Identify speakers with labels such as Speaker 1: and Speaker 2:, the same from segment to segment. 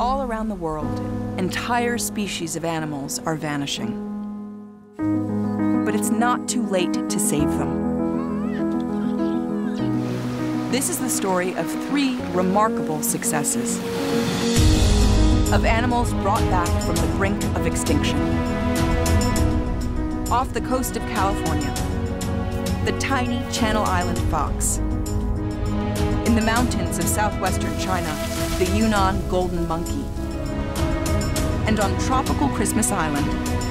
Speaker 1: around the world, entire species of animals are vanishing. But it's not too late to save them. This is the story of three remarkable successes of animals brought back from the brink of extinction. Off the coast of California, the tiny Channel Island fox. The mountains of southwestern China, the Yunnan golden monkey. And on tropical Christmas Island,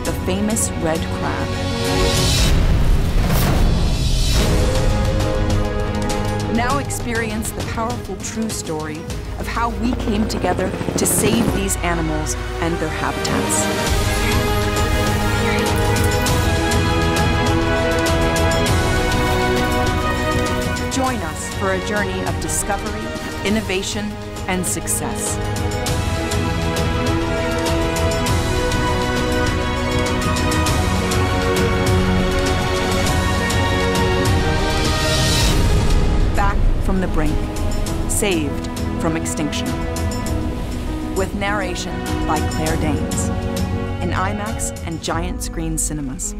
Speaker 1: the famous red crab. Now experience the powerful true story of how we came together to save these animals and their habitats. Join us for a journey of discovery, innovation, and success. Back from the brink, saved from extinction. With narration by Claire Danes in IMAX and Giant Screen Cinemas.